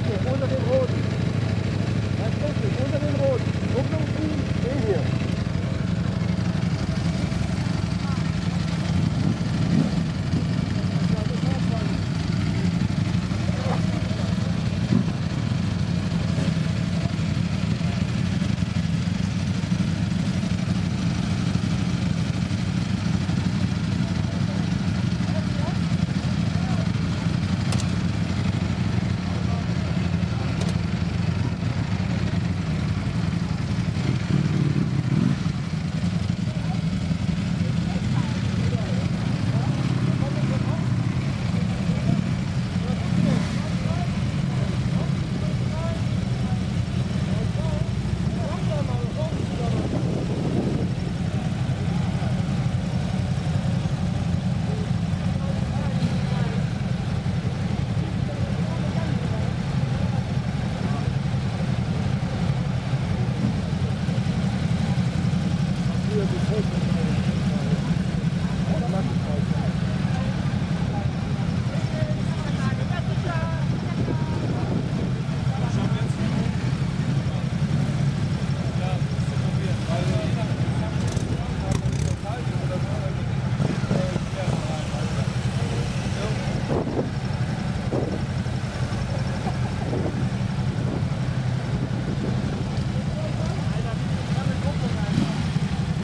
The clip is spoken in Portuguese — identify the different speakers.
Speaker 1: People, under the road.
Speaker 2: will be taken.